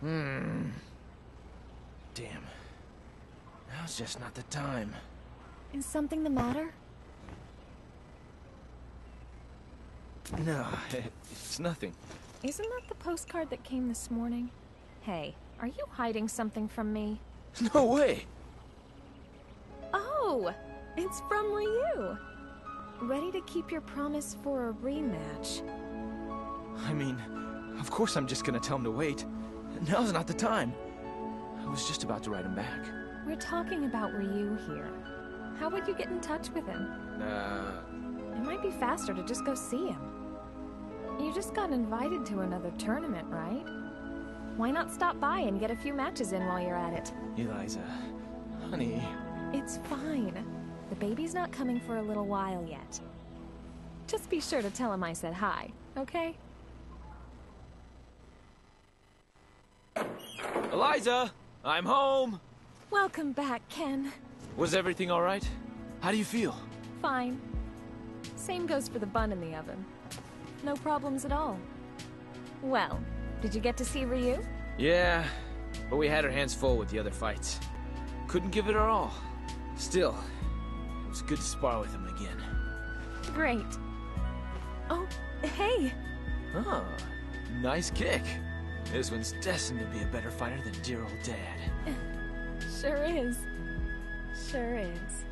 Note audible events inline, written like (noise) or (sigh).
Hmm. Damn. Now's just not the time. Is something the matter? No, (laughs) it's nothing. Isn't that the postcard that came this morning? Hey, are you hiding something from me? No way! Oh, it's from Ryu. Ready to keep your promise for a rematch. I mean, of course I'm just gonna tell him to wait. Now's not the time. I was just about to write him back. We're talking about Ryu here. How would you get in touch with him? Uh, It might be faster to just go see him. You just got invited to another tournament, right? Why not stop by and get a few matches in while you're at it? Eliza, honey. It's fine. The baby's not coming for a little while yet. Just be sure to tell him I said hi, okay? Eliza, I'm home. Welcome back, Ken. Was everything all right? How do you feel? Fine. Same goes for the bun in the oven. No problems at all. Well, did you get to see Ryu? Yeah, but we had our hands full with the other fights. Couldn't give it our all. Still, it was good to spar with him again. Great. Oh, hey! Oh, nice kick. This one's destined to be a better fighter than dear old dad. (laughs) Sure is. Sure is.